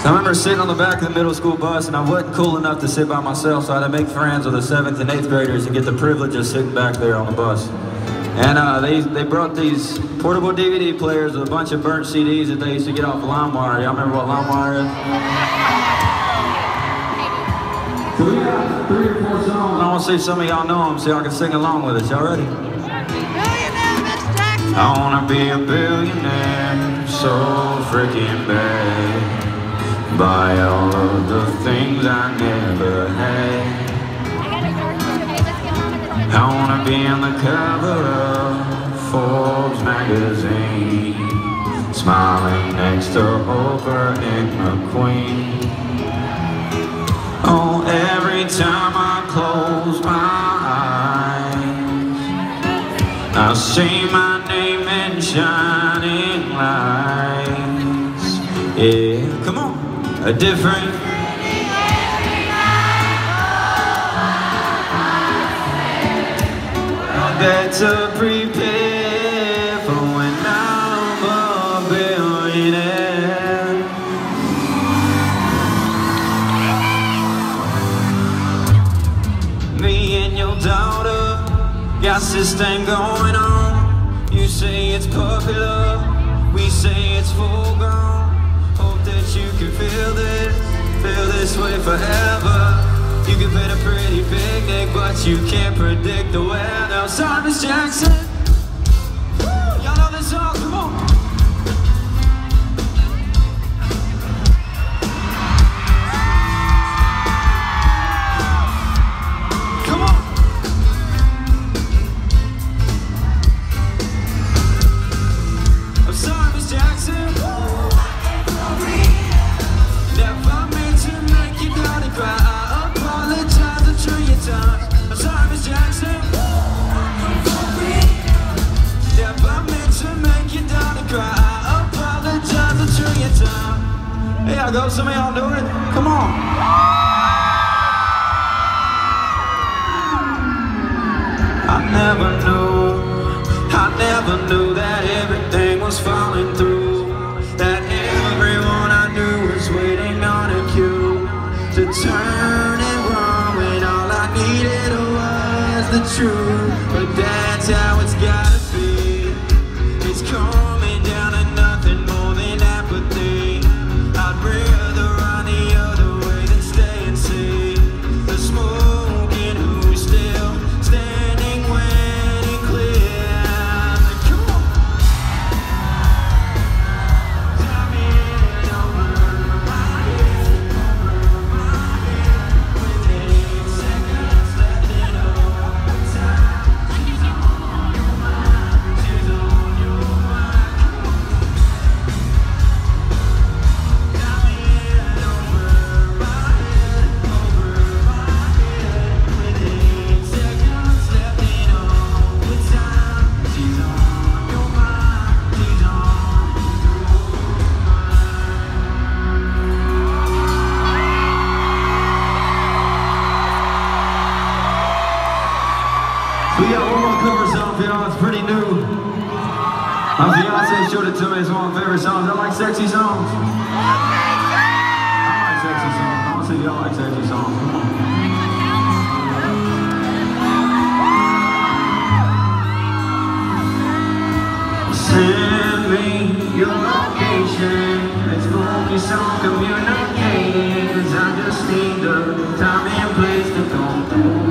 So I remember sitting on the back of the middle school bus and I wasn't cool enough to sit by myself, so I had to make friends with the seventh and eighth graders and get the privilege of sitting back there on the bus. And uh, they, they brought these portable DVD players with a bunch of burnt CDs that they used to get off LimeWire. Y'all remember what LimeWire is? So we got three or four songs. I want to see some of y'all know them so y'all can sing along with us. Y'all ready? I wanna be a billionaire, so freaking bad. Buy all of the things I never had. I wanna be on the cover of Forbes magazine, smiling next to Oprah and McQueen. Oh, every time I close my eyes, I see my name in shining lights. Yeah, come on a different Better prepare for when I'm a billionaire. Me and your daughter got this thing going on. You say it's popular, we say it's full but you can't predict the weather. Miss Jackson. Go. Some of y'all do it. Come on. I never knew, I never knew that everything was falling through. That everyone I knew was waiting on a cue to turn and run when all I needed was the truth. My fiance showed it to me. It's one of my favorite songs. I like sexy songs. I like sexy songs. I want to see y'all like sexy songs. Send me your location. Let's focus on communicating. Cause I just need the time and place to come through.